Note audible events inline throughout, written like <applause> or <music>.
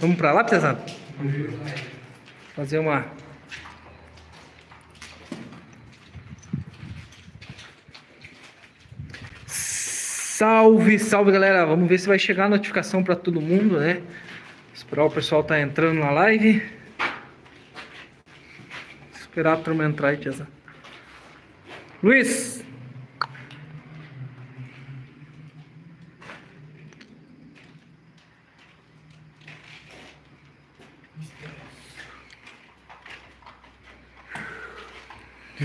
Vamos pra lá, pesado? Fazer uma. Salve, salve galera! Vamos ver se vai chegar a notificação para todo mundo, né? Esperar o pessoal tá entrando na live. Esperar a turma entrar aí, tiazão. Luiz!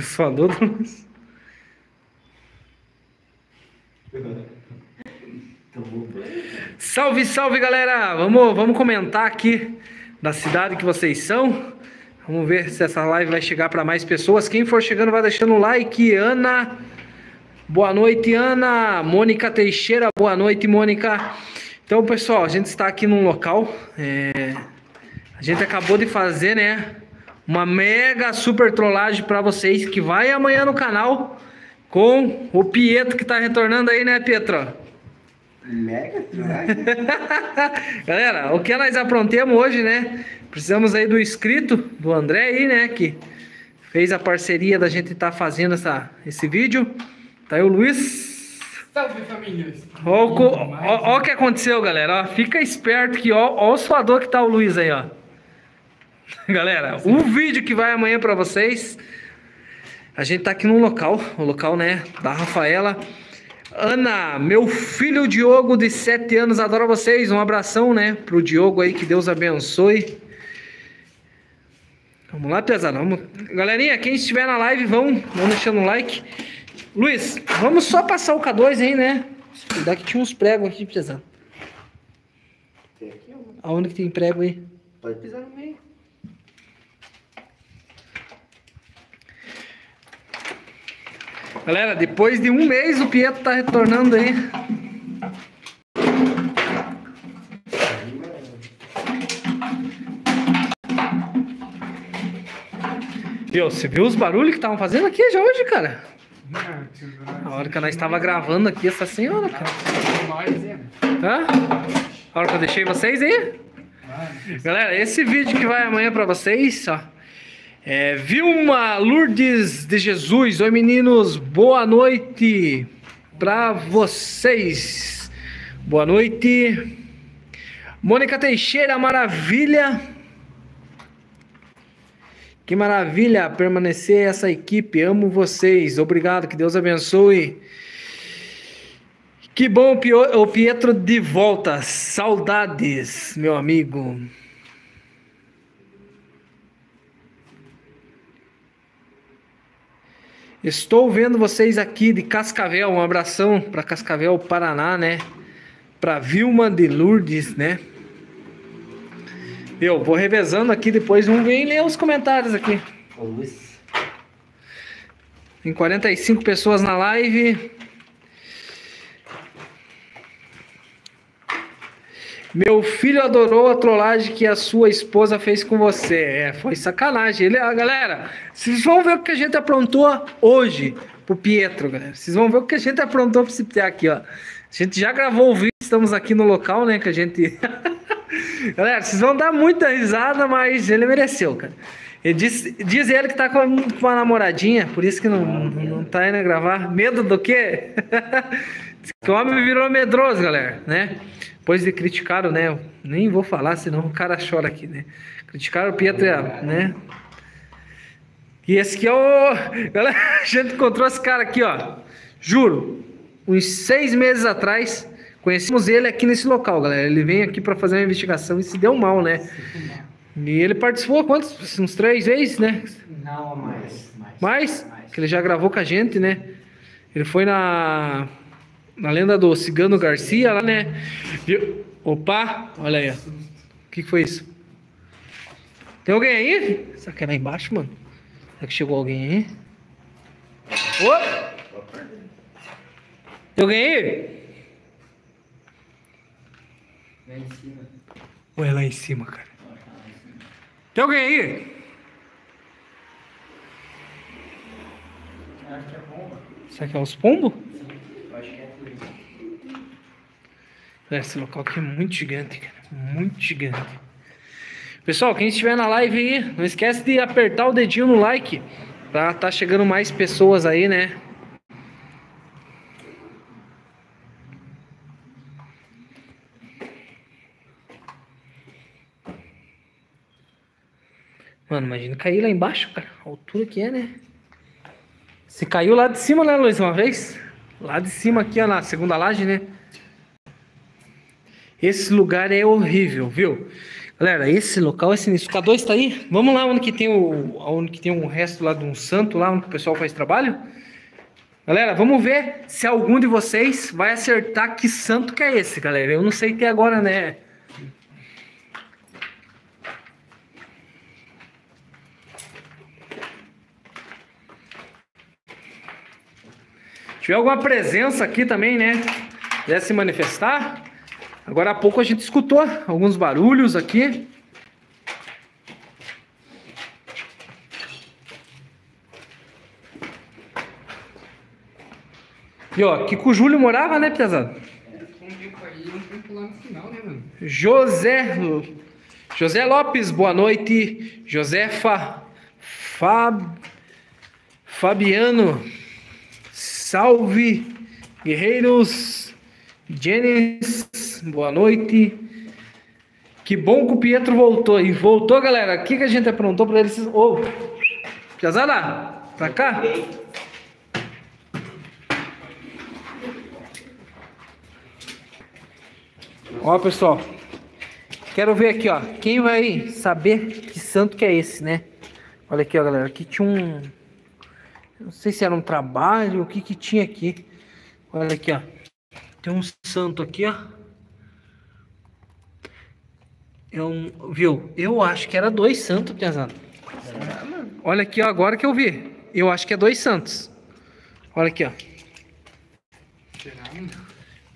Luiz. Salve, salve galera! Vamos, vamos comentar aqui da cidade que vocês são. Vamos ver se essa live vai chegar para mais pessoas. Quem for chegando vai deixando o like. Ana, boa noite, Ana. Mônica Teixeira, boa noite, Mônica. Então, pessoal, a gente está aqui num local. É... A gente acabou de fazer, né? Uma mega super trollagem para vocês que vai amanhã no canal com o Pietro que está retornando aí, né, Pietro? Mega <laughs> Galera, o que nós aprontemos hoje, né? Precisamos aí do inscrito, do André aí, né? Que fez a parceria da gente estar tá fazendo essa, esse vídeo. Tá aí o Luiz. Salve família! Ó, o que aconteceu, galera. Ó, fica esperto que ó, ó o suador que tá o Luiz aí, ó. <laughs> Galera, o vídeo que vai amanhã para vocês. A gente tá aqui num local, o local, né, da Rafaela. Ana, meu filho Diogo de 7 anos, adora vocês. Um abração, né, pro Diogo aí, que Deus abençoe. Vamos lá, pesado. Vamos. Galerinha, quem estiver na live, vão, vão deixando o like. Luiz, vamos só passar o K2 aí, né? Daqui tinha uns pregos aqui, pesado. Tem aqui. Aonde que tem prego aí? Pode pisar no meio. Galera, depois de um mês o Pietro tá retornando aí. Viu, você viu os barulhos que estavam fazendo aqui já hoje, cara? A hora que nós estava gravando aqui essa senhora, cara. Hã? A hora que eu deixei vocês aí? Galera, esse vídeo que vai amanhã pra vocês, ó. É, Vilma Lourdes de Jesus. Oi, meninos. Boa noite para vocês. Boa noite. Mônica Teixeira, maravilha. Que maravilha permanecer essa equipe. Amo vocês. Obrigado. Que Deus abençoe. Que bom o Pietro de volta. Saudades, meu amigo. Estou vendo vocês aqui de Cascavel, um abração para Cascavel, Paraná, né? Para Vilma de Lourdes, né? Eu vou revezando aqui, depois vamos ver ler os comentários aqui. Tem 45 pessoas na live. Meu filho adorou a trollagem que a sua esposa fez com você. É, foi sacanagem. Ele, ah, galera, vocês vão ver o que a gente aprontou hoje pro Pietro, galera. Vocês vão ver o que a gente aprontou pro Cipté aqui, ó. A gente já gravou o vídeo, estamos aqui no local, né, que a gente... <laughs> galera, vocês vão dar muita risada, mas ele mereceu, cara. Ele diz, diz ele que tá com uma namoradinha, por isso que não, não tá indo gravar. Medo do quê? <laughs> que o homem virou medroso, galera, né? Depois de criticaram, né? Nem vou falar, senão o cara chora aqui, né? Criticaram o Pietro, né? E esse aqui é o. <laughs> Galera, a gente encontrou esse cara aqui, ó. Juro, uns seis meses atrás, conhecemos ele aqui nesse local, galera. Ele veio aqui para fazer uma investigação e se deu mal, né? E ele participou quantos? Uns três vezes, né? Não, mais. Mais? mais? Que ele já gravou com a gente, né? Ele foi na na lenda do Cigano Garcia lá, né? Opa, olha aí, ó. O que, que foi isso? Tem alguém aí? Será que é lá embaixo, mano? Será que chegou alguém aí? Ô! Tem alguém aí? Lá em cima. Ou é lá em cima, cara? Tem alguém aí? Acho que é pomba. Será que é os pombos? por isso. Esse local aqui é muito gigante, cara. Muito gigante. Pessoal, quem estiver na live aí, não esquece de apertar o dedinho no like. Pra tá chegando mais pessoas aí, né? Mano, imagina cair lá embaixo, cara. A altura que é, né? Você caiu lá de cima, né, Luiz, uma vez? Lá de cima aqui, ó, na segunda laje, né? Esse lugar é horrível, viu? Galera, esse local é sinistro. O K2 tá aí? Vamos lá onde que tem o onde que tem um resto lá de um santo lá onde o pessoal faz trabalho? Galera, vamos ver se algum de vocês vai acertar que santo que é esse, galera. Eu não sei até agora, né? Se tiver alguma presença aqui também, né? Quiser se manifestar. Agora há pouco a gente escutou alguns barulhos aqui. E ó, aqui com o Júlio morava, né, Piazada? José José Lopes, boa noite. Josefa Fab, Fabiano, salve, guerreiros. Jennings, boa noite. Que bom que o Pietro voltou. E voltou, galera. O que, que a gente aprontou para eles? Ô, oh, Piazada, pra cá. Ó, pessoal. Quero ver aqui, ó. Quem vai saber que santo que é esse, né? Olha aqui, ó, galera. Aqui tinha um... Não sei se era um trabalho, o que que tinha aqui. Olha aqui, ó. Tem um santo aqui, ó. Um, viu? Eu acho que era dois santos, Piazada. Olha aqui, ó, agora que eu vi. Eu acho que é dois santos. Olha aqui, ó.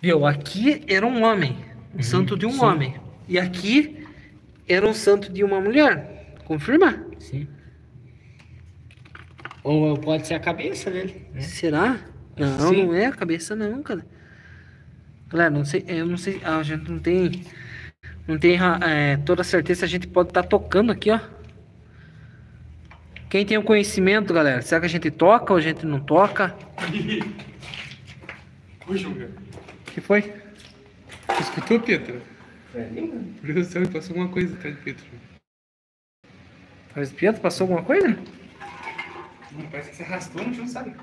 Viu? Aqui era um homem. Um uhum, santo de um sim. homem. E aqui era um santo de uma mulher. Confirma? Sim. Ou pode ser a cabeça dele. Né? Será? Não, sim. não é a cabeça não, cara. Galera, não sei, eu não sei, a gente não tem, não tem é, toda certeza se a gente pode estar tá tocando aqui, ó. Quem tem o conhecimento, galera, será que a gente toca ou a gente não toca? <laughs> O que foi? Escutou, Pedro? Por Deus do céu, passou alguma coisa atrás de. Atrás de Pedro passou alguma coisa? Não, parece que se arrastou, a gente não sabe.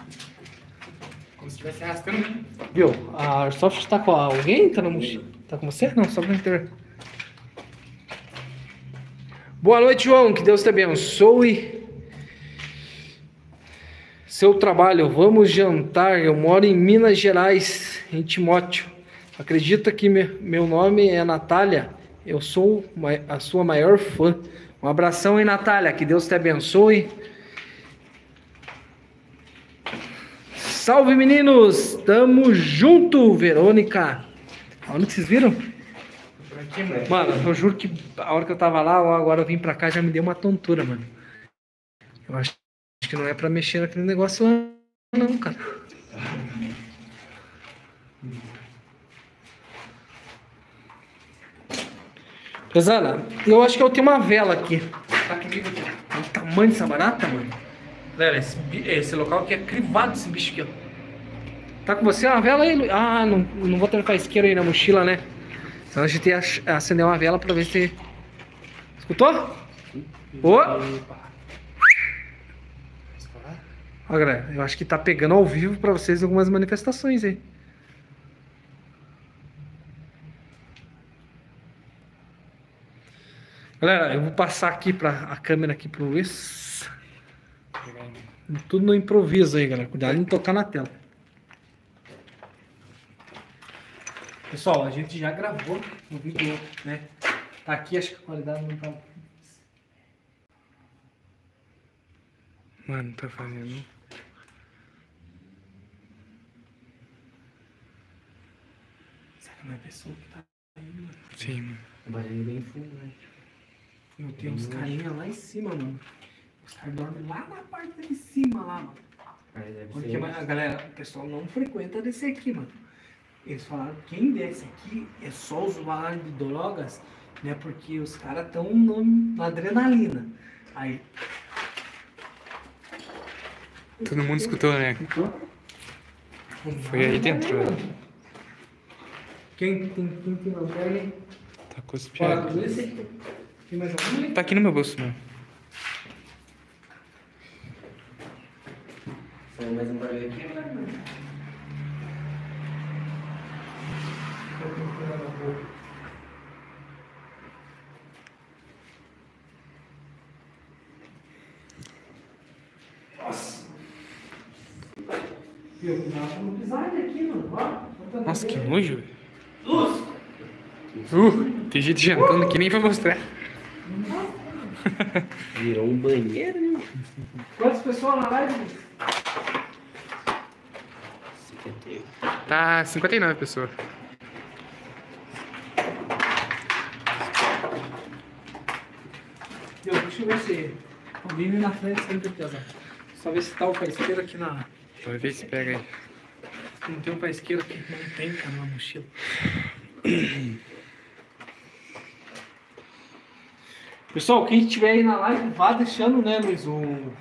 Como se estivesse arrastando. Né? Viu? A Airsoft tá com alguém? Tá, mochila? tá com você? Não, só pra ter. Boa noite, João. Que Deus te abençoe. Seu trabalho, vamos jantar. Eu moro em Minas Gerais, em Timóteo. Acredita que meu nome é Natália? Eu sou a sua maior fã. Um abração aí, Natália. Que Deus te abençoe. Salve meninos! Tamo junto, Verônica! Onde vocês viram? Mano, eu juro que a hora que eu tava lá, agora eu vim pra cá já me deu uma tontura, mano. Eu acho que não é pra mexer naquele negócio lá, não, cara. Pesana, eu acho que eu tenho uma vela aqui. Tá aqui, o tamanho dessa barata, mano. Galera, esse, esse local aqui é crivado esse bicho aqui, ó. Tá com você uma vela aí? Ah, não, não vou ter isqueiro aí na mochila, né? Então a gente ia acender uma vela pra ver se... Escutou? Ô! Ó, galera, eu acho que tá pegando ao vivo pra vocês algumas manifestações aí. Galera, eu vou passar aqui pra, a câmera aqui pro Luiz. Tudo no improviso aí, galera. Cuidado não tocar na tela. Pessoal, a gente já gravou um vídeo, né? Tá aqui, acho que a qualidade não tá... Mano, tá fazendo... Será que não é pessoa que tá aí, mano? Sim, mano. O barulho bem fundo, né? Eu tenho uns carinha lá em cima, mano. Os caras dormem lá na parte de cima, lá, mano. Porque, a galera, o pessoal não frequenta descer aqui, mano. Eles falaram que quem desce aqui é só usuário de drogas né? Porque os caras estão na adrenalina. Aí. Todo mundo escutou, né? Foi aí dentro. né? Quem tem, quem tem lanterna? aí? Tá cuspiado. Tem mais algum? Tá aqui no meu bolso, né? Saiu mais um barulho aqui Tô procurando a boca. Nossa! Eu aqui, mano. Ó, que nojo, velho. Luz! Uh, tem gente jantando aqui nem pra mostrar. Virou um banheiro, né? Quantas pessoas na live? 51. Tá 59 pessoas. Eu, deixa eu ver se. Alguém ali na frente sempre pesar. Só ver se tá o faisqueiro aqui na. Pra ver se pega aí. Não tem um faisqueiro aqui. Não tem, cara, na mochila. Pessoal, quem estiver aí na live, vá deixando, né, Luiz? O...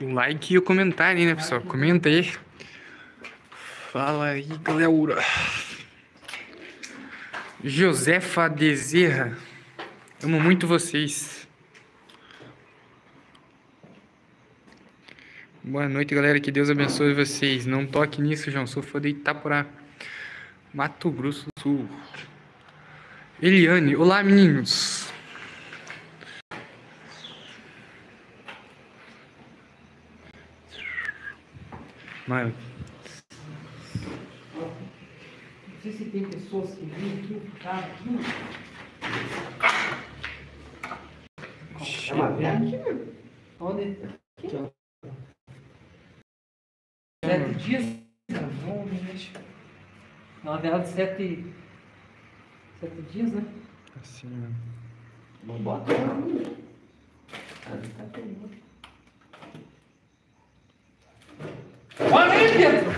O like e o comentário né, pessoal? Comenta aí. Fala aí, galera. Josefa Bezerra. Amo muito vocês. Boa noite, galera. Que Deus abençoe vocês. Não toque nisso, João. Sou fã de Itaporá. Mato Grosso do Sul. Eliane. Olá, meninos. Não sei se tem pessoas que vêm aqui, ficar aqui. É uma mano. Onde? Aqui, ó. Sete dias? Cara, mexe. É uma vela de sete. Sete dias, né? assim, mano. Não bota não. Ah, não tá pegando. Olha aí, Pedro!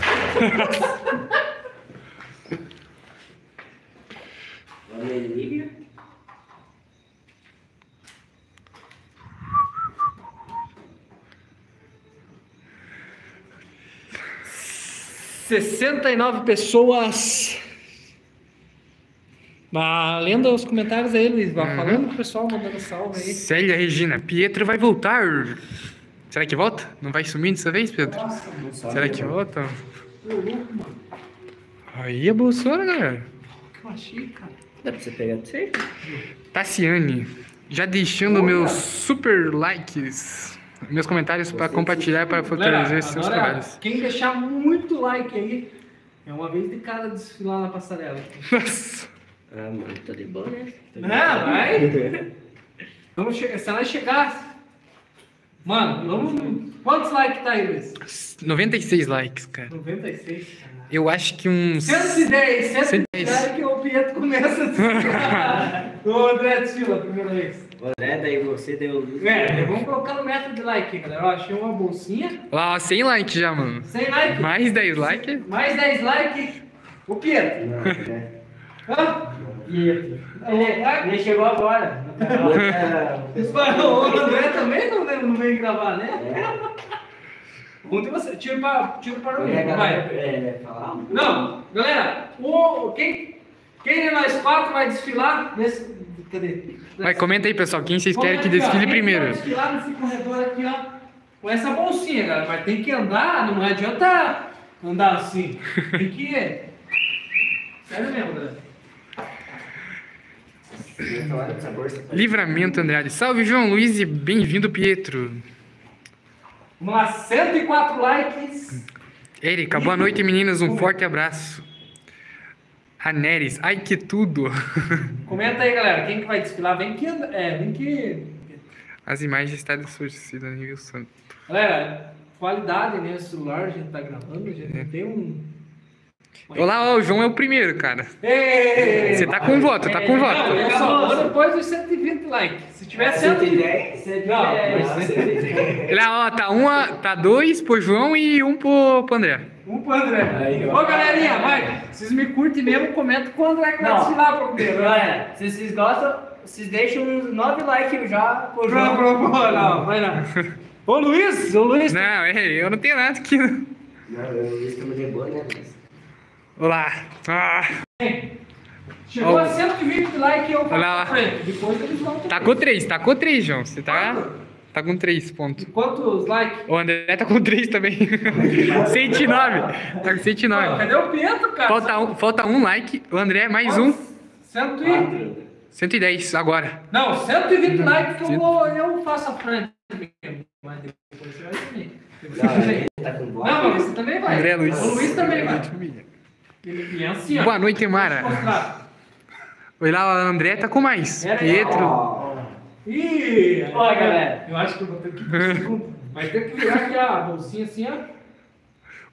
Olha aí, liga. Sessenta e nove pessoas. Mas lendo os comentários aí, Luiz, Uhum. falando pro pessoal, mandando salve aí. Célia Regina, Pietro vai voltar. Será que volta? Não vai sumir dessa vez, Pedro? Nossa, sabe, Será que volta? que louco, mano. Aí a Bolsonaro, galera. Que achei, cara. Dá pra você pegar de você? Tassiane, já deixando meus super likes, meus comentários para compartilhar para fortalecer Galera, seus trabalhos. Quem deixar muito like aí, é uma vez de cara desfilar na passarela. Nossa. Ah, mano, tô de boa, né? Tô de Não, vai. <laughs> Vamos chegar. Se ela chegar. Mano, vamos. Quantos likes tá aí, Luiz? 96 likes, cara. 96. Eu acho que uns. 110, 110 110. que o Pietro começa a desfilar. <laughs> o André desfila a primeira vez. André, daí você deu. É, vamos colocar no método de like, galera. Ó, achei uma bolsinha. Lá, 100 likes já, mano. 100 likes. Mais 10 likes. Mais 10 likes. O Pietro. Não, né? Hã? Pietro. Ele, chegou agora. <laughs> o André também não, não veio gravar, né? É. Ontem você. Tira para, tira para o É, mim, vai. é, falar? Não, galera, o, quem, quem de nós quatro vai desfilar nesse. Cadê? Vai, comenta aí, pessoal. Quem vocês querem que desfile primeiro? Vai desfilar nesse corredor aqui, ó. Com essa bolsinha, galera. Mas tem que andar, não adianta andar assim. Tem que. Sério mesmo, galera. Livramento Andrade. Salve, João Luiz e bem-vindo, Pietro. Vamos lá, 104 likes. Érica, boa noite, meninas. Um forte abraço. A Neres, ai que tudo. <laughs> Comenta aí, galera. Quem que vai desfilar? Vem que. É, vem que. As imagens estão distorcidas nível santo. Galera, qualidade, né? O celular a gente tá gravando, a gente não tem um. Olá, ó, o João é o primeiro, cara. Ei! Você tá com voto, tá com Não, voto. só vou depois dos 120 likes. Se tiver 110. 110, Não, 110. Ele, ó, tá um, a- tá dois pro João e um pro, pro André. Um pro André. Aí, Ô, ó. galerinha, vai. Vocês me curtem mesmo, comenta com o André que vai Não. desfilar pro primeiro. Galera, se vocês gostam, vocês deixam uns 9 likes já pro Não, João. não, não, não, vai lá. <laughs> Ô, Luiz, ô, Luiz. Não, é, eu não tenho nada aqui. Não, que eu me dei boa, né? Mas... Olá. Ah, Chegou Ó. a 120 likes e eu Olha lá. faço pra frente. Depois eles vão tá com três, tá com três, João. Você tá, tá com três pontos. Quantos likes? O André tá com três também. <laughs> 109. Tá com Ó, 109. cadê o Pietro, cara? Falta um, falta um like. O André, mais um. Cento e... 110 agora. Não, 120 likes que eu, vou, eu faço a frente mesmo. Mas depois você vai também. Tá. Não, mas você também vai. André Luiz. O Luiz também vai. Ele é assim. Boa noite, Mara. Olha lá, o André tá com mais. Pera aí. Pietro. Ih! Ó, galera. Eu acho que eu vou ter que. Vai ter que virar aqui a bolsinha assim, ó.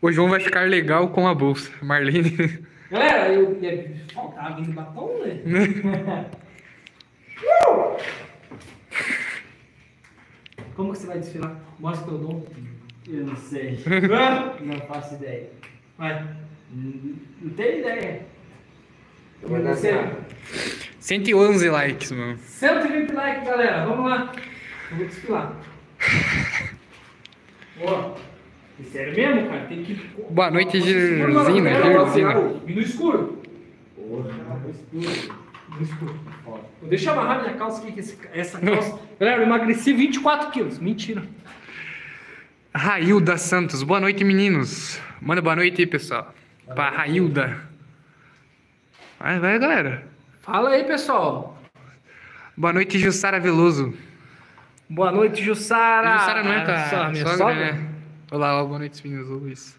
O João vai ficar legal com a bolsa. Marlene. Galera, eu ia faltar vindo batom, né? <laughs> Como que você vai desfilar? Mostra teu dom. Eu não sei. Não faço ideia. Vai. Não tenho ideia. Eu vou dar Você. assim, 111 likes, mano. 120 likes, galera. Vamos lá. Eu vou desfilar. <laughs> Ó. É sério mesmo, cara? Tem que. Boa noite, Gersina. E no escuro. No escuro. No escuro. Deixa eu amarrar minha calça aqui, que esse- essa calça. Galera, eu emagreci 24 quilos. Mentira. Railda Santos. Boa noite, meninos. Manda boa noite aí, pessoal. Pra Railda. Vai, vai, galera. Fala aí, pessoal. Boa noite, Jussara Veloso. Boa noite, Jussara. Jussara não é tua Só, minha sogra, sogra? né? Olá, boa noite, meninos. Luiz.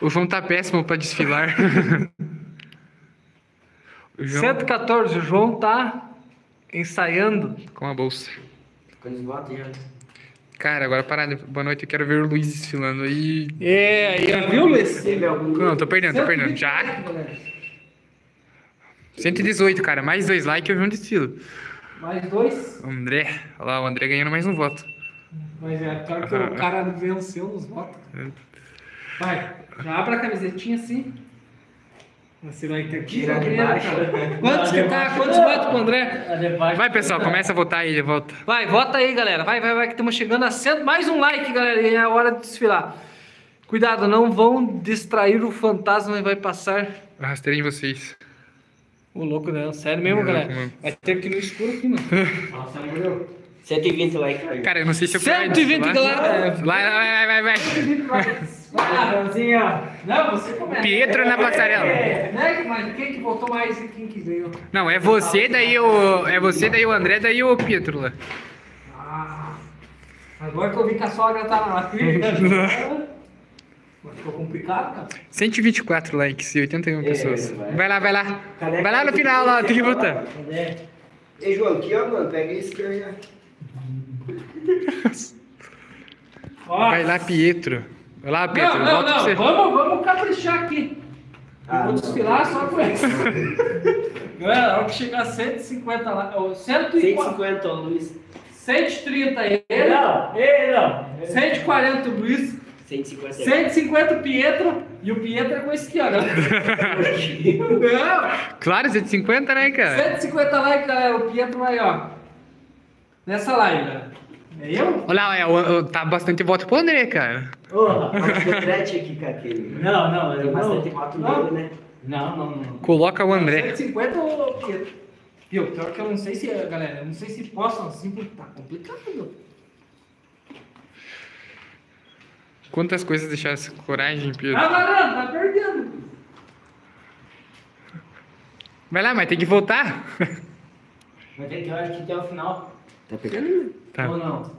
O João tá péssimo pra desfilar. <laughs> o João 114, o João tá ensaiando. com a bolsa. Votos já. Cara, agora parada. Boa noite, eu quero ver o Luiz desfilando aí. É, aí, viu, Luiz? Não, tô perdendo, tô perdendo. Já. 118, cara. Mais dois likes eu vi um desfilo. Mais dois. André. Olha lá, o André ganhando mais um voto. Mas é claro que o cara venceu nos votos. Vai, já abre a camisetinha assim. Você vai ter que Tira de baixo. <laughs> Quantos que tá? Quantos votos pro André? Vai, pessoal, começa a votar aí, volta. Vai, vota aí, galera. Vai, vai, vai, que estamos chegando a cento. Mais um like, galera. E é a hora de desfilar. Cuidado, não vão distrair o fantasma e vai passar. Arrastei em vocês. O louco, né? Sério mesmo, Não, galera. mano. Vai ter que ir no escuro aqui, mano. <laughs> Nossa, morreu. 120 likes. aí. Cara, eu não sei se eu 120, galera. Vai, vai, vai, vai, vai. Vai, Assim, ó. Não, você começa. Pietro na passarela. É, né? Mas quem que mais e quem que ganhou? Não, é você, daí o. É você, daí o André, daí o Pietro lá. Ah, agora que eu vi que a sogra tá lá. <laughs> Mas ficou complicado, cara. 124 likes e 81 pessoas. vai. Vai lá, vai lá. Cadê Vai lá no final, lá, tem que. Cadê? Ei, João, aqui, ó, mano. Pega esse aqui, ó. já. Ó, Vai lá, Pietro. Vai lá, Pietro. não, não, não. você. Vamos, vamos caprichar aqui. Ah, vou não. desfilar só com esse. <laughs> Galera, a hora que chegar a 150 lá. ó, 140, 150, ó, Luiz. 130 ele. Não, ei, não. 140 o Luiz. 150. 150 o Pietro. E o Pietro é com esse aqui, ó. galera. <laughs> Não. Claro, 150, né, cara? 150 likes, galera. O Pietro vai, ó. Nessa live, galera. É eu? Olha lá, é, o- o- tá bastante voto pro André, cara. Ter frete aqui com aquele. Não, não, eu Tem bastante voto nele, né? Não, não, não. Coloca o André. 150 ou? Viu, pior que eu não sei se, galera, eu não sei se postam assim, porque tá complicado. Quantas coisas deixasse coragem, Pietro? Ah, Varanda, tá perdendo. Vai lá, mas tem que votar. Vai ter que, eu acho que até o final. Tá pegando? Tá. Ou não?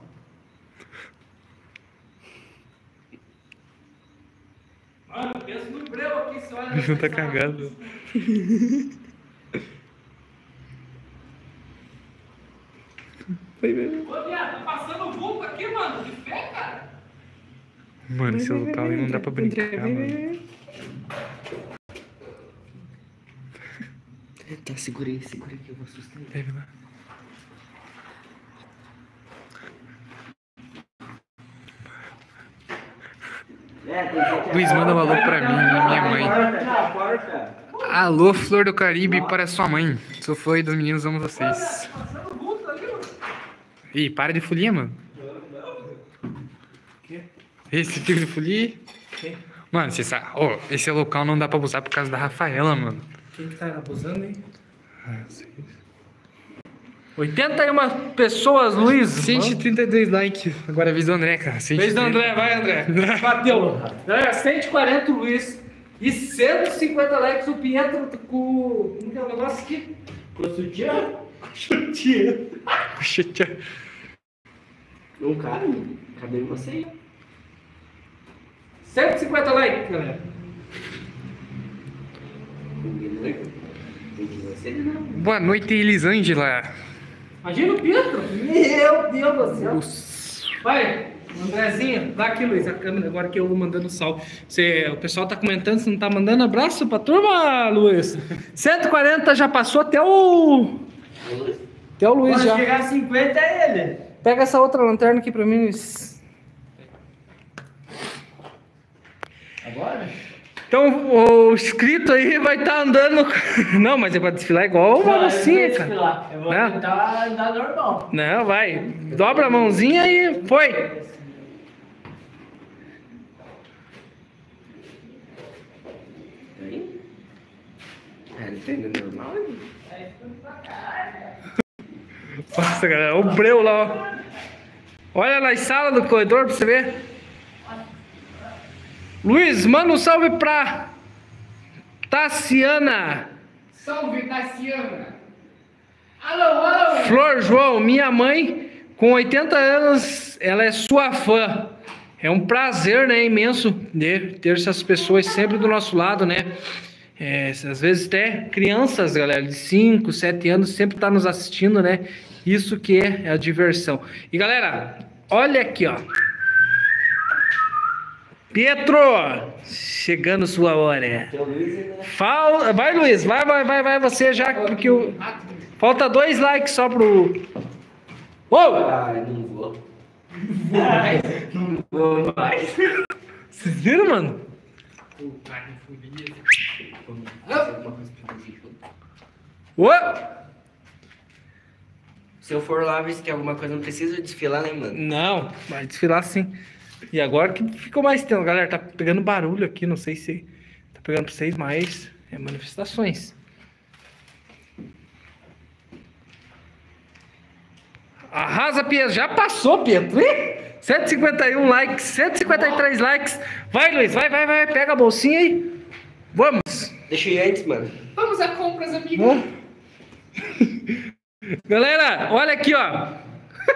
Mano, pensa no breu aqui, você olha. <laughs> Não tá cagado. Ô, viado, tá passando vulco aqui, mano, de fé, cara. Mano, esse local aí não dá pra brincar, mano. Tá, segura aí, segura aí que eu vou assustar. Vai, vai lá. É, tem que Luiz, manda um alô pra mim, minha mãe. Porta. Alô, Flor do Caribe, para sua mãe. Sou fã dos meninos, amo vocês. Ih, para de folia, mano. Esse tipo de folia. Mano, você sabe. Ô, esse local não dá pra abusar por causa da Rafaela, mano. Quem que tá abusando, hein? 81 pessoas, Luiz. 132 likes. Agora é vez do André, cara. Fez do 130. André, vai André. Bateu. Galera, 140 o Luiz. E 150 likes o Pietro com. Como que é o negócio aqui? Com sutiã? Chutinha. Puxa, tia. Não cabe. Cadê você aí? 150 likes, galera. Boa noite, Elisângela. Imagina o Pietro. Meu Deus do céu. Vai, Andrezinho, dá aqui, Luiz, a câmera, agora que eu vou mandando salve. Você, o pessoal tá comentando, você não tá mandando abraço pra turma, Luiz? 140 já passou até o. Até o Luiz Quando já. chegar a 50 é ele. Pega essa outra lanterna aqui pra mim, Luiz. Agora? Então, o inscrito aí vai estar andando. <laughs> Não, mas é pra desfilar igual uma mocinha, cara. Eu vou Né? tentar andar normal. Não, vai. Dobra a mãozinha e foi. É, não tem normal? Nossa, galera, o breu lá, ó. Olha na sala do corredor pra você ver. Luiz, manda um salve pra Tassiana. Salve, Tassiana. Alô, alô. Flor João, minha mãe, com 80 anos, ela é sua fã. É um prazer, né, imenso ter, ter essas pessoas sempre do nosso lado, né? É, às vezes até crianças, galera, de 5, 7 anos, sempre tá nos assistindo, né? Isso que é a diversão. E galera, olha aqui, ó. Pietro, chegando sua hora. Fal... Vai, Luiz, vai, vai, vai, vai, você já, porque o... falta dois likes só pro. Uou! Ah, não vou. <laughs> não vou mais. Vocês viram, mano? Uou! Se eu for lá ver se tem alguma coisa, não precisa desfilar, né, mano? Não, vai desfilar sim. E agora que ficou mais tempo, galera, tá pegando barulho aqui, não sei se tá pegando pra vocês, mas é manifestações. Arrasa, Pietro. Já passou, Pietro. Ih, 151 likes, 153 likes. Vai, Luiz, vai, vai, vai. Pega a bolsinha aí. Vamos. Deixa eu ir antes, mano. Vamos a compras, amigo. Vamos. Galera, olha aqui, ó.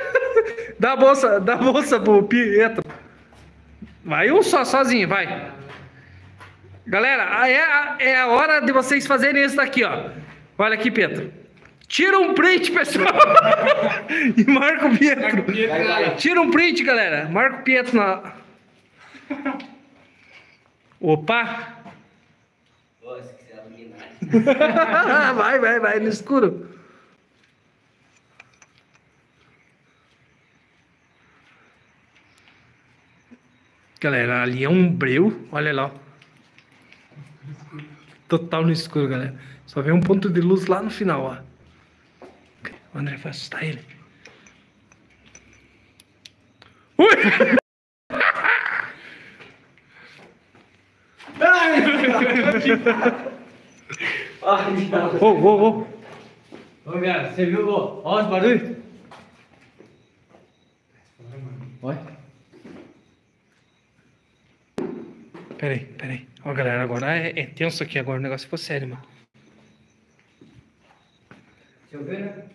<laughs> dá a bolsa, dá a bolsa pro Pietro. Vai um só, sozinho, vai. Galera, é a, é a hora de vocês fazerem isso daqui, ó. Olha aqui, Pietro. Tira um print, pessoal. <laughs> e marca o Pietro. Tira um print, galera. Marca o Pietro na. Opa! Iluminar. <laughs> vai, vai, vai, no escuro. Galera, ali é um breu, olha lá. Total no escuro, galera. Só vê um ponto de luz lá no final, ó. O André vai assustar ele. Ui! Ô, ô, ô. Ô, viado, você viu? Ó, ó os barulhos. Olha. Peraí, peraí. Ó, galera, agora é, é tenso aqui, agora o negócio ficou sério, mano. Deixa eu ver, né?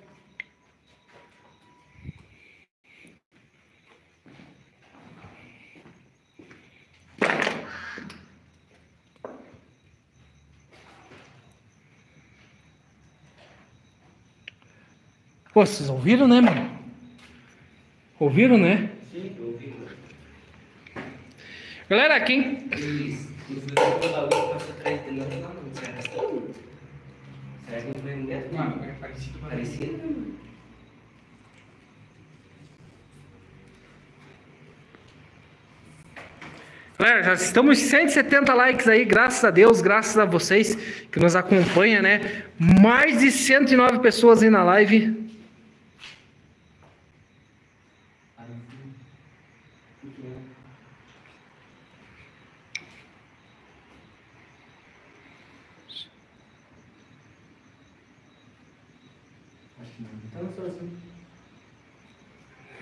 Pô, vocês ouviram, né, mano? Ouviram, né? Sim, eu ouvi, mano. Galera, quem. Luiz, Luiz, o bagulho passou atrás dele, não tem não, mano. Será que é mano? Será que não foi um gato? Mano, é parecido com Parecido, né, mano? Galera, já estamos 170 likes aí, graças a Deus, graças a vocês que nos acompanham, né? Mais de 109 pessoas aí na live. Então, assim.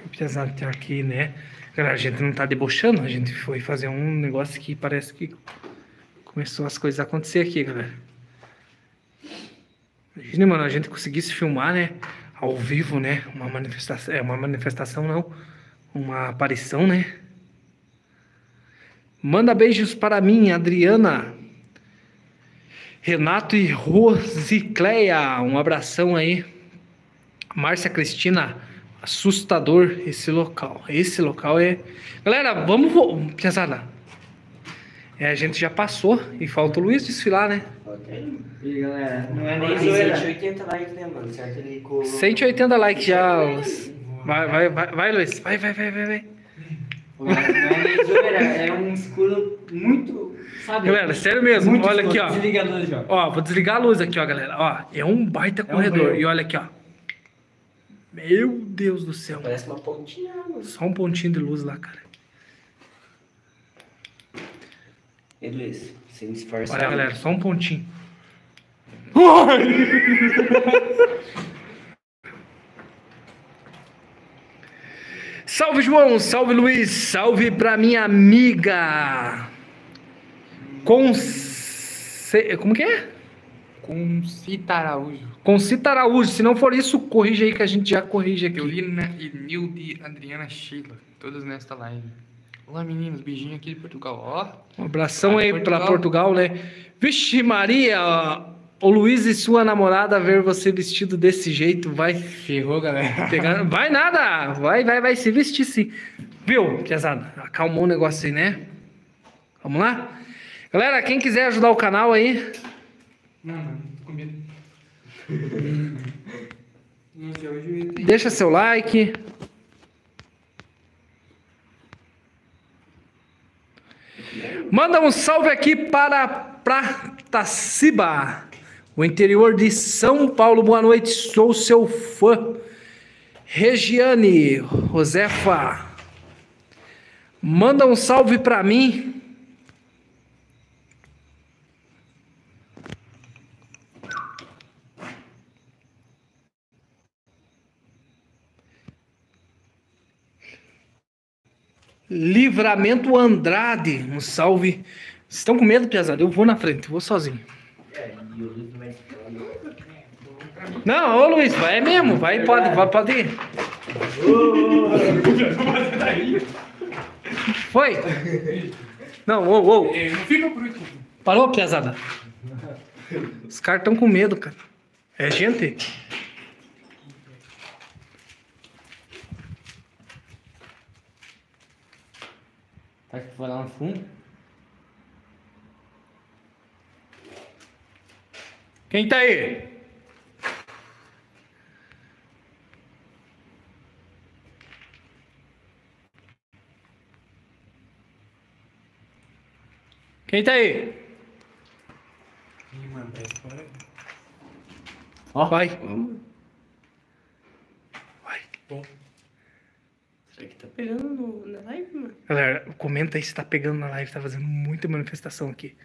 Apesar de ter aqui, né? Galera, a gente não tá debochando, a gente foi fazer um negócio que parece que começou as coisas a acontecer aqui, galera. Imagina, mano, a gente conseguisse filmar, né? Ao vivo, né? Uma manifestação. É, uma manifestação não. Uma aparição, né? Manda beijos para mim, Adriana. Renato e Rosicleia. Um abração aí. Márcia Cristina. Assustador esse local. Esse local é. Galera, vamos. vo- Pesada. É, a gente já passou e falta o Luiz desfilar, né? E galera, não é nem Tem zoeira. 180 likes, né, mano? Certo? Ele colocou. 180 likes já. Luiz. Vai, vai, vai, vai, Luiz. Vai, vai, vai, vai, vai. Não é nem zoeira, é um escuro muito. Sabe? Galera, sério mesmo. Muito olha aqui, escuro. ó. Desliga a luz, ó. Ó, vou desligar a luz aqui, ó, galera. Ó, é um baita um corredor. breu. e olha aqui, ó. Meu Deus do céu. Parece uma pontinha, mano. Só um pontinho de luz lá, cara. E Luiz, sem disfarçar. Olha, galera, só um pontinho. <laughs> Salve, João! Salve, Luiz! Salve pra minha amiga! Conce... Como que é? Com Cita Araújo. Concita Araújo. Se não for isso, corrige aí que a gente já corrige aqui. Eulina e Nilde Adriana Sheila. Todos nesta live. Olá, meninos. Beijinho aqui de Portugal. Ó. Um abração aí Portugal. pra Portugal, né? Vixe, Maria! O Luiz e sua namorada ver você vestido desse jeito vai Ferrou, galera. <laughs> Vai nada! Vai, vai, vai se vestir sim. Viu, pesado? Acalmou o negócio aí, né? Vamos lá? Galera, quem quiser ajudar o canal aí, Não, não. Tô com medo. Não sei, hoje eu ia ter... deixa seu like. Manda um salve aqui para Prataciba, o interior de São Paulo. Boa noite, sou seu fã. Regiane, Josefa, manda um salve para mim. Livramento Andrade, um salve. Vocês estão com medo, pesado? Eu vou na frente, vou sozinho. Não ô Luiz, vai mesmo, vai, pode, vai, pode ir. Foi? Não, ô, ô, parou, pesada. Os caras estão com medo, cara. É gente? Acho que foi lá no fundo. Quem tá aí? Quem tá aí? Fora. Ó, vai. Será que tá pegando no- na live, mano? Galera, comenta aí se tá pegando na live, tá fazendo muita manifestação aqui.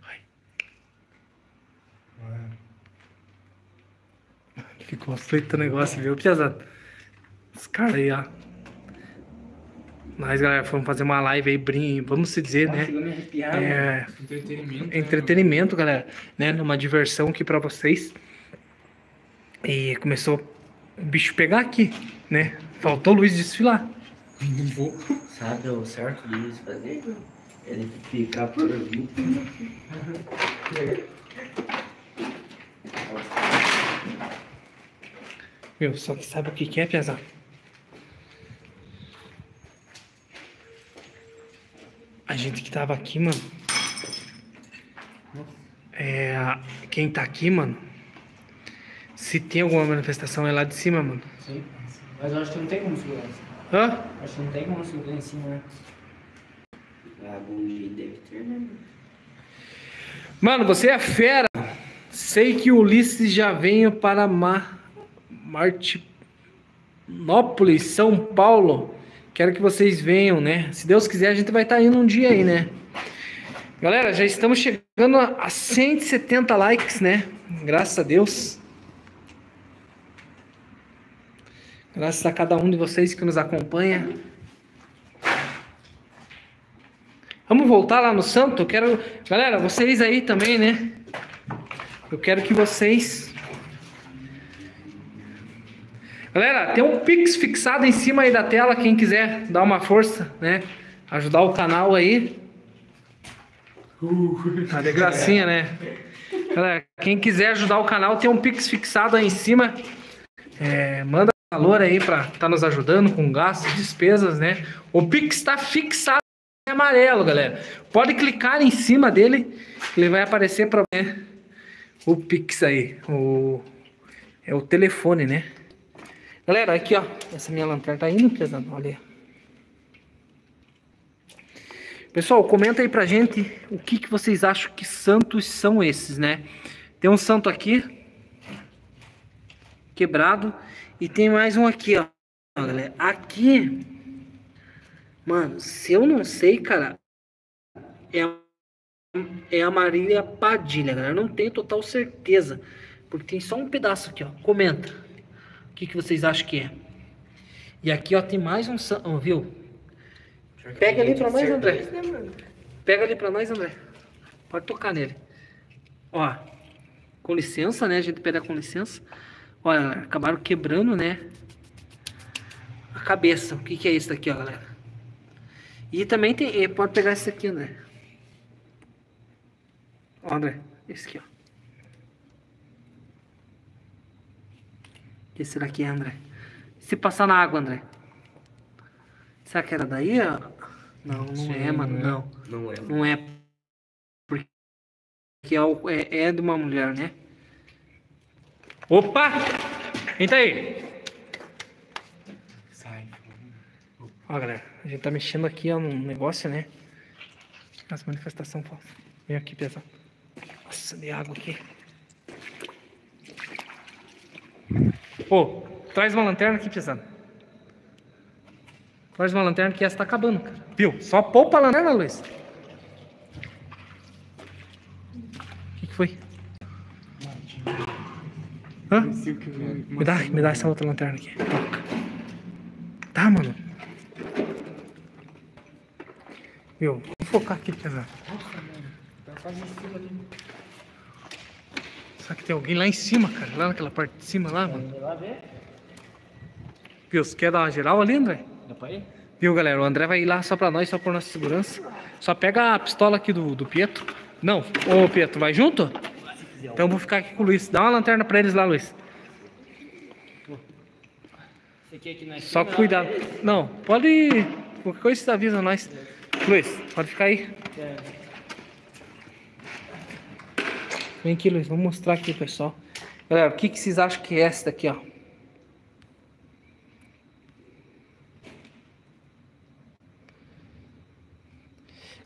Vai. Ficou aflito o negócio, viu, Piazada? Os caras aí, ó. Nós, galera, fomos fazer uma live aí, brin... vamos se dizer, Nossa, né? arrepiar, mano. É, Entretenimento. né, entretenimento, galera, né? Uma diversão aqui pra vocês. E começou o bicho pegar aqui, né? Faltou o Luiz desfilar. Sabe o certo Luiz fazer? Ele ficar por mim. Meu, só que sabe o que, que é, Piazão? A gente que tava aqui, mano. É, quem tá aqui, mano, se tem alguma manifestação é lá de cima, mano. Sim. Mas eu acho que não tem como segurar. Hã? Acho que não tem como segurar em cima, né? Algum jeito deve ter, né? Mano, você é fera. Sei que o Ulisses já veio para Ma Martinópolis, São Paulo. Quero que vocês venham, né? Se Deus quiser, a gente vai estar indo um dia aí, né? Galera, já estamos chegando a 170 likes, né? Graças a Deus. Graças a cada um de vocês que nos acompanha. Vamos voltar lá no santo? Eu quero. Galera, vocês aí também, né? Eu quero que vocês. Galera, tem um Pix fixado em cima aí da tela. Quem quiser dar uma força, né? Ajudar o canal aí. Tá de gracinha, né? Galera, quem quiser ajudar o canal, tem um Pix fixado aí em cima. É, manda valor aí pra estar tá nos ajudando com gastos, despesas, né? O Pix está fixado em amarelo, galera. Pode clicar em cima dele, ele vai aparecer para né? o Pix aí. O, é o telefone, né? Galera, aqui ó, essa minha lanterna tá indo pesando, olha. Pessoal, comenta aí pra gente o que, que vocês acham que santos são esses, né? Tem um santo aqui, quebrado, e tem mais um aqui, ó. Galera, aqui, mano, se eu não sei, cara, é, é a Marília Padilha, galera. Eu não tenho total certeza, porque tem só um pedaço aqui, ó. Comenta. O que, que vocês acham que é? E aqui, ó, tem mais um santo, viu? Pega ali pra nós, André. Pega ali pra nós, André. Pode tocar nele. Ó, com licença, né? A gente pede com licença. Olha, acabaram quebrando, né? A cabeça. O que, que é isso aqui, ó, galera? E também tem. Pode pegar esse aqui, André. Ó, André. Esse aqui, ó. O que será que é, André? Se passar na água, André. Será que era daí? ó? Não, não Sim, é, mano. não é. Não. Não é. Não é. Porque é, é, é de uma mulher, né? Opa! Tá aí? Sai. Ó, galera, a gente tá mexendo aqui ó, num negócio, né? As manifestação falsa. Vem aqui, pesado. Nossa, de água aqui. Pô, traz uma lanterna aqui, pesado. Traz uma lanterna que essa tá acabando, cara. Viu? Só poupa a lanterna, Luiz. O que, que foi? Hã? Me dá, me dá essa outra lanterna aqui. Toca. Tá, mano. Viu? Vou focar aqui, pesado. Será que tem alguém lá em cima, cara? Lá naquela parte de cima lá, mano. Lá ver. Viu? Você quer dar uma geral ali, André? Dá pra ir? Viu, galera? O André vai ir lá só pra nós, só por nossa segurança. Só pega a pistola aqui do, do Pietro. Não, ô Pietro, vai junto? Então eu vou ficar aqui com o Luiz. Dá uma lanterna pra eles lá, Luiz. Só cuidado. Não, pode. Qualquer coisa você avisa nós. Luiz, pode ficar aí. É. Vem aqui, Luiz. Vamos mostrar aqui, pessoal. Galera, o que, que vocês acham que é essa daqui, ó?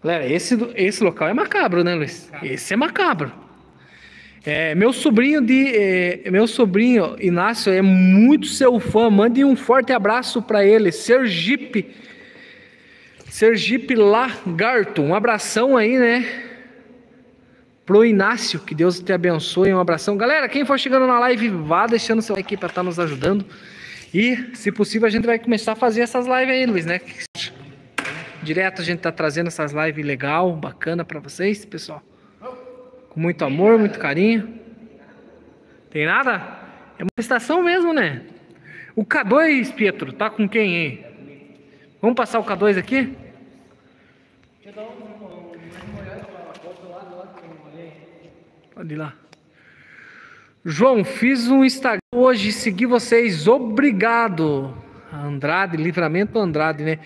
Galera, esse, esse local é macabro, né, Luiz? Esse é macabro. É, meu sobrinho de é, meu sobrinho Inácio é muito seu fã. Mande um forte abraço para ele, Sergipe. Sergipe Lagarto. Um abração aí, né? Pro Inácio, que Deus te abençoe. Um abração. Galera, quem for chegando na live, vá deixando seu like para estar nos ajudando. E, se possível, a gente vai começar a fazer essas lives aí, Luiz, né? Direto a gente tá trazendo essas lives legal, bacana para vocês, pessoal. Com muito amor, muito carinho. Tem nada? É uma estação mesmo, né? O K2, Pietro, tá com quem aí? Vamos passar o K2 aqui? Pode ir lá. João, fiz um Instagram hoje, segui vocês, obrigado. Andrade, Livramento Andrade, né?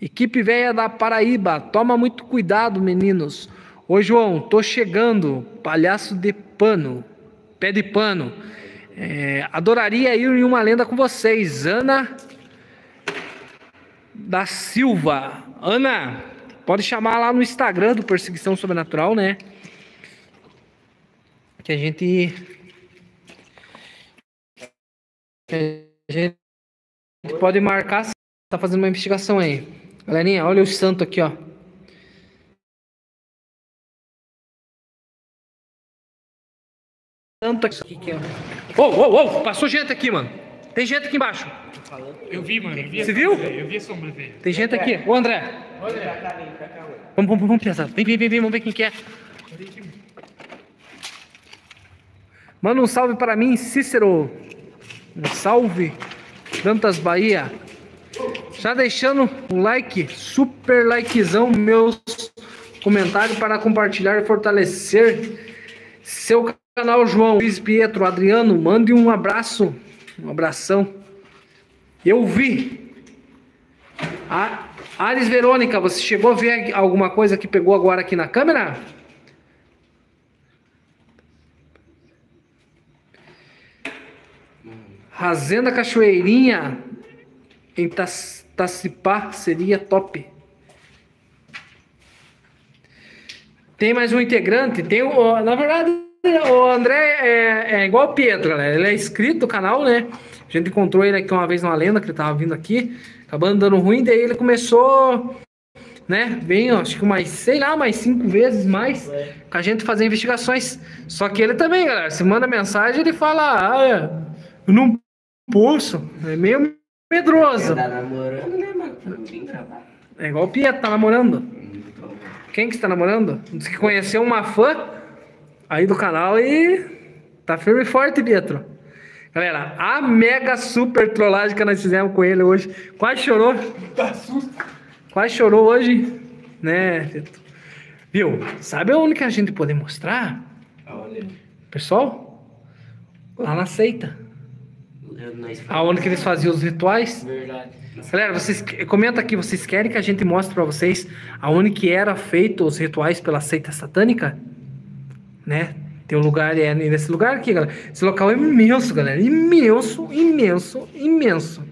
Equipe velha da Paraíba, toma muito cuidado, meninos. Oi, João, tô chegando. Palhaço de pano, pé de pano. É, adoraria ir em uma lenda com vocês. Ana da Silva. Ana, pode chamar lá no Instagram do Perseguição Sobrenatural, né? Que a gente. Que a gente pode marcar. Tá fazendo uma investigação aí. Galerinha, olha o santo aqui, ó. Santo aqui, aqui ó. Ô, ô, ô, passou gente aqui, mano. Tem gente aqui embaixo. Eu vi, mano. Eu vi Você viu? Eu vi a sombra dele. Tem gente aqui. Ô, André. Vamos, vamos, vamos pensar. Vem, vem, vem, vem, vamos ver quem que é. Manda um salve para mim, Cícero. Um salve, Dantas Bahia. Já deixando o like, super likezão, meus comentários para compartilhar e fortalecer seu canal, João Luiz Pietro, Adriano. Mande um abraço, um abração. Eu vi. A Ares Verônica, você chegou a ver alguma coisa que pegou agora aqui na câmera? Razenda Cachoeirinha em Tacipá seria top. Tem mais um integrante? Tem o, na verdade, o André é, é igual o Pietro, galera. Ele é inscrito no canal, né? A gente encontrou ele aqui uma vez numa lenda que ele tava vindo aqui, acabando dando ruim, daí ele começou, né? Bem, acho que mais, sei lá, mais cinco vezes mais com a gente fazer investigações. Só que ele também, galera, se manda mensagem, ele fala, ah, é, eu não posso. É meio medroso. Tá namorando, né, mano? É igual o Pietro, tá namorando. Quem que está namorando? Diz que conheceu uma fã aí do canal e tá firme e forte, Pietro. Galera, a mega super trollagem que nós fizemos com ele hoje. Quase chorou. Quase chorou hoje, né, Pietro? Viu? Sabe onde que a gente pode mostrar? Olha, Pessoal? Lá na seita. nós Aonde que eles faziam os rituais. Verdade. Galera, vocês comenta aqui, vocês querem que a gente mostre pra vocês aonde que era feito os rituais pela seita satânica? Né? Tem um lugar, é nesse lugar aqui, galera. Esse local é imenso, galera. Imenso, imenso, imenso.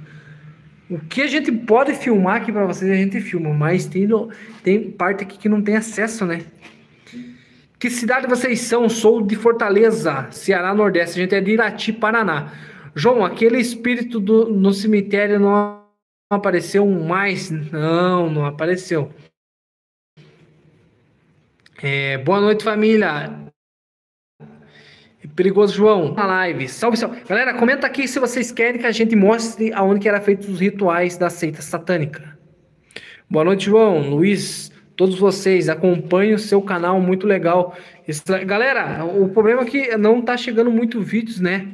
O que a gente pode filmar aqui pra vocês, a gente filma, mas tem, tem parte aqui que não tem acesso, né? Que cidade vocês são? Sou de Fortaleza, Ceará Nordeste. A gente é de Irati, Paraná. João, aquele espírito do, no cemitério não apareceu mais? Não, não apareceu. É, boa noite, família. Perigoso João, na live. Salve, salve. Galera, comenta aqui se vocês querem que a gente mostre aonde que era feito os rituais da seita satânica. Boa noite, João, Luiz, todos vocês. Acompanhem o seu canal, muito legal. Galera, o problema é que não tá chegando muito vídeos, né?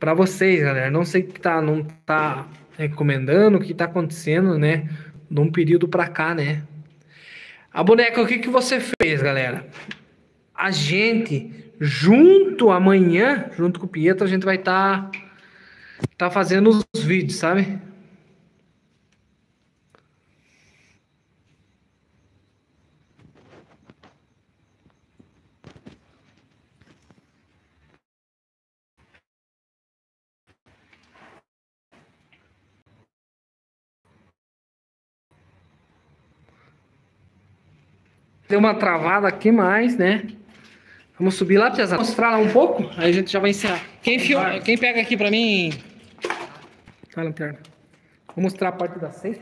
Pra vocês, galera. Não sei o que tá, não tá recomendando, o que tá acontecendo, né? De um período pra cá, né? A boneca, o que que você fez, galera? A gente, junto amanhã, junto com o Pietro, a gente vai estar tá, fazendo os vídeos, sabe? Deu uma travada aqui mais, né? Vamos subir lá, Piazada. Mostrar lá um pouco, aí a gente já vai encerrar. Quem, filma, quem pega aqui pra mim. Tá, lanterna. Vou mostrar a parte da sexta.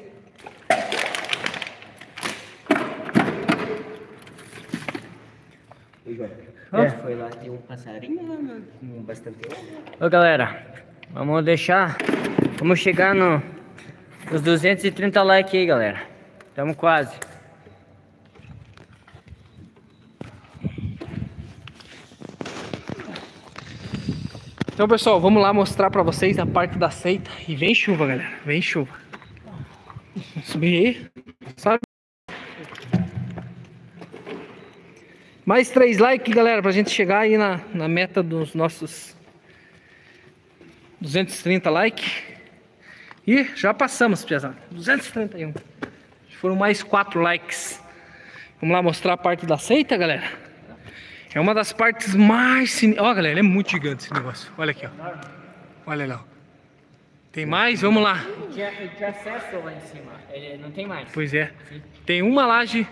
É, foi lá, tem um passarinho lá, mano. Com bastante Ô galera, vamos deixar. Vamos chegar no, nos 230 likes aí, galera. Tamo quase. Então, pessoal, vamos lá mostrar pra vocês a parte da seita. E vem chuva, galera. Vem chuva. Subir aí. Sabe? Mais três likes, galera, pra gente chegar aí na, na meta dos nossos 230 likes. E já passamos, pesado. 231. Foram mais quatro likes. Vamos lá mostrar a parte da seita, galera. É uma das partes mais sin... Ó, galera, é muito gigante esse negócio. Olha aqui, ó. Olha lá. ó. Tem mais? Vamos lá. Tinha, tinha acesso lá em cima. Ele não tem mais. Pois é. Tem uma laje,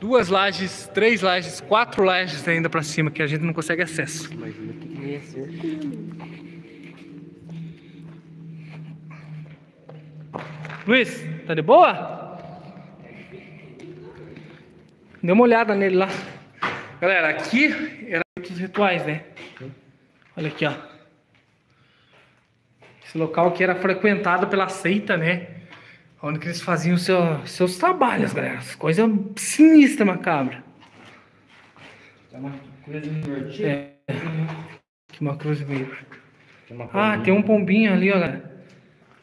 duas lajes, três lajes, quatro lajes ainda pra cima que a gente não consegue acesso. Luiz, tá de boa? Dê uma olhada nele lá. Galera, aqui era os rituais, né? Olha aqui, ó. Esse local aqui era frequentado pela seita, né? Onde que eles faziam seu- seus trabalhos, galera. Coisa sinistra, macabra. É uma coisa invertida. É. Que uma cruz meio. Ah, tem um pombinho ali, ó, galera.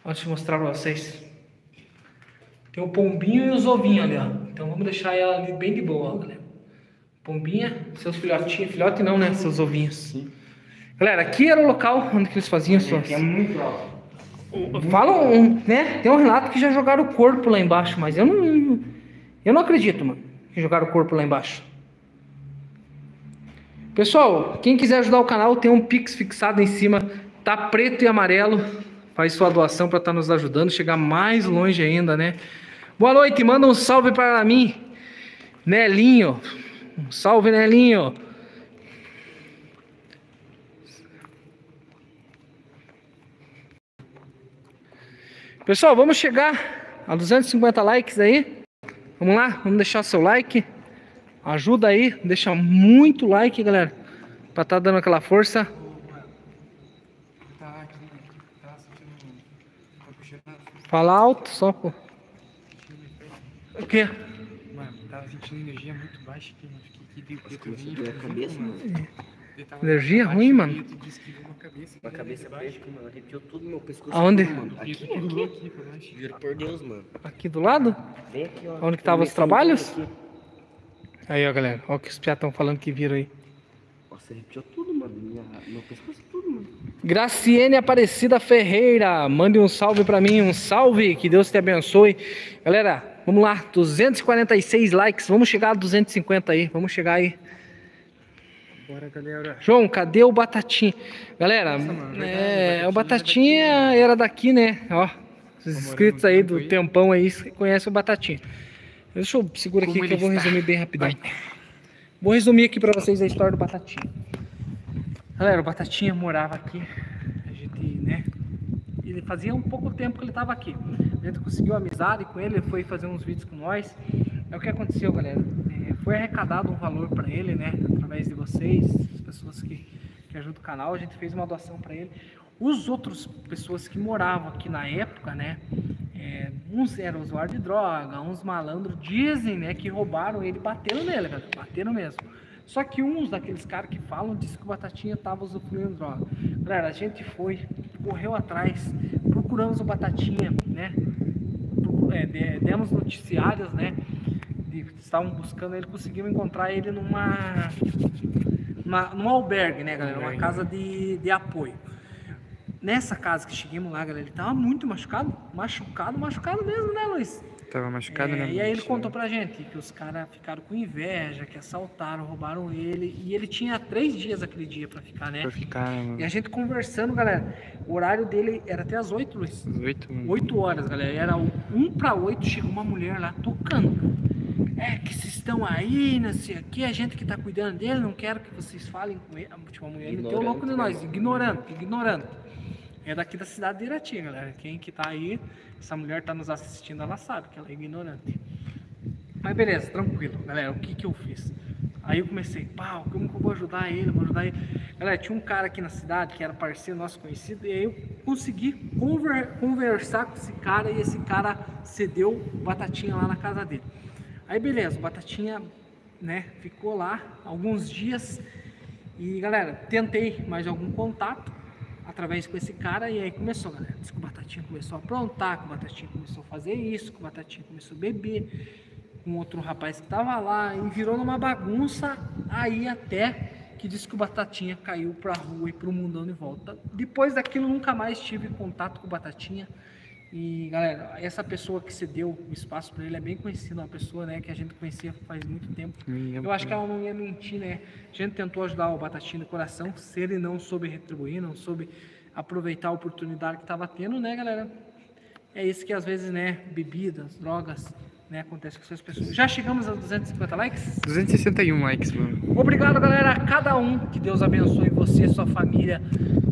Deixa eu mostrar pra vocês. Tem o pombinho e os ovinhos ali, ó. Então vamos deixar ela ali bem de boa, ó, galera. Pombinha, seus filhotinhos. Filhote não, né? Seus ovinhos. Galera, aqui era o local onde eles faziam suas... Que é muito alto. Falam, um, né? Tem um relato que já jogaram o corpo lá embaixo, mas eu não. Eu não acredito, mano, que jogaram o corpo lá embaixo. Pessoal, quem quiser ajudar o canal, tem um Pix fixado em cima, tá preto e amarelo. Faz sua doação para estar nos ajudando, chegar mais longe ainda, né? Boa noite, manda um salve para mim, Nelinho. Um salve, Nelinho. Pessoal, vamos chegar a 250 likes aí. Vamos lá, vamos deixar seu like. Ajuda aí, deixa muito like, galera. Pra tá dando aquela força. Fala alto, só pô. O quê? Mano, sentindo energia muito baixa aqui, mano. Fiquei aqui, dei o preto começou a cabeça, louco, mano. Ele tava Energia baixo, ruim, mano? que uma cabeça. Uma cabeça preta, mano. Arrepiou todo o meu pescoço. Aonde? Mano. Aqui, aqui. Juro por Deus, mano. Aqui do lado? Vem aqui, ó. Onde que tava os trabalhos? Aí, ó, galera. Ó o que os piá estão falando que viram aí. Nossa, arrepiou tudo, mano. Minha, meu pescoço tudo, mano. Graciene Aparecida Ferreira, mande um salve pra mim, um salve, que Deus te abençoe. Galera, vamos lá, 246 likes, vamos chegar a 250 aí, vamos chegar aí. Bora, galera. João, cadê o Batatinha? Galera, mano, é, o Batatinha Batatinha era daqui, né? Ó, os morando inscritos aí do aí. tempão aí conhecem o Batatinha. Deixa eu segurar aqui Como que eu vou está? resumir bem rapidão. Vou resumir aqui pra vocês a história do Batatinha. Galera, o Batatinha morava aqui. A gente, né? Ele fazia um pouco tempo que ele estava aqui. A gente conseguiu amizade com ele, ele foi fazer uns vídeos com nós. É o que aconteceu, galera. É, foi arrecadado um valor para ele, né? Através de vocês, as pessoas que, que ajudam o canal. A gente fez uma doação para ele. Os outros pessoas que moravam aqui na época, né? é, uns eram usuários de droga, uns malandros dizem, né, que roubaram ele, bateram nele, galera. Bateram mesmo. Só que uns daqueles caras que falam disse que o Batatinha estava usufruindo droga. Galera, a gente foi, correu atrás, procuramos o Batatinha, né? É, de- demos noticiários, né? De, estavam buscando ele, conseguimos encontrar ele numa, numa num albergue, né, galera? Uma casa de, de apoio. Nessa casa que chegamos lá, galera, ele tava muito machucado, machucado, machucado mesmo, né, Luiz? Tava machucado, É, né? e aí ele contou pra gente que os caras ficaram com inveja, que assaltaram, roubaram ele. E ele tinha três dias aquele dia pra ficar, né? Pra ficar, né, E mano? a gente conversando, galera. O horário dele era até as 8, Luiz. Oito, mano. 8 horas, galera. Era um pra 8, chegou uma mulher lá tocando. É que vocês estão aí, não sei o que, a gente que tá cuidando dele, não quero que vocês falem com ele. Tipo, a mulher meteu louco de nós, ignorante, ignorante. É daqui da cidade de Irati, galera. Quem que tá aí, essa mulher tá nos assistindo, ela sabe que ela é ignorante. Mas beleza, tranquilo, galera. O que que eu fiz? Aí eu comecei, pau, como que eu vou ajudar ele? Vou ajudar ele. Galera, tinha um cara aqui na cidade que era parceiro nosso conhecido, e aí eu consegui conver- conversar com esse cara e esse cara cedeu Batatinha lá na casa dele. Aí beleza, Batatinha, né, ficou lá alguns dias e galera, tentei mais algum contato através com esse cara e aí começou, galera. Diz que o Batatinha começou a aprontar, que o Batatinha começou a fazer isso, que o Batatinha começou a beber com outro rapaz que tava lá e virou numa bagunça aí até que disse que o Batatinha caiu pra rua e pro mundão de volta. Depois daquilo nunca mais tive contato com o Batatinha. E galera, essa pessoa que cedeu o espaço para ele é bem conhecida, uma pessoa né, que a gente conhecia faz muito tempo. Minha Eu acho que ela não ia mentir, né? A gente tentou ajudar o Batatinha do coração, se ele não soube retribuir, não soube aproveitar a oportunidade que estava tendo, né, galera? É isso que às vezes, né, bebidas, drogas, né, acontece com essas pessoas. Já chegamos a 250 likes? 261 likes, mano. Obrigado, galera, a cada um. Que Deus abençoe você, sua família,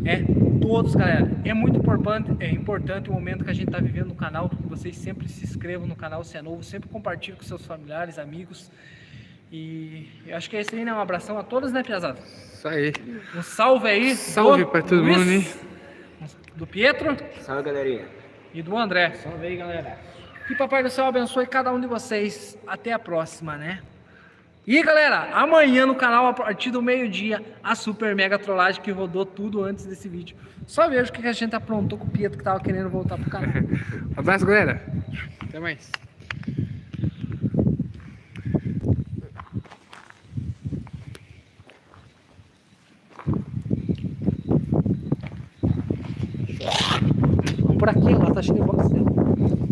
é todos, galera. É muito importante, é importante o momento que a gente está vivendo no canal, que vocês sempre se inscrevam no canal se é novo, sempre compartilhem com seus familiares, amigos. E eu acho que é isso aí, né? Um abração a todos, né, Piazada? Isso aí. Um salve aí. Salve pra todo Luiz, mundo, hein? Do Pietro Salve, galerinha. e do André. Salve aí, galera. Que Papai do Céu abençoe cada um de vocês. Até a próxima, né? E galera, amanhã no canal, a partir do meio-dia, a super mega trollagem que rodou tudo antes desse vídeo. Só veja o que a gente aprontou com o Pietro que tava querendo voltar pro canal. <laughs> Um abraço, galera. Até mais. Vamos por aqui, lá tá cheio de box.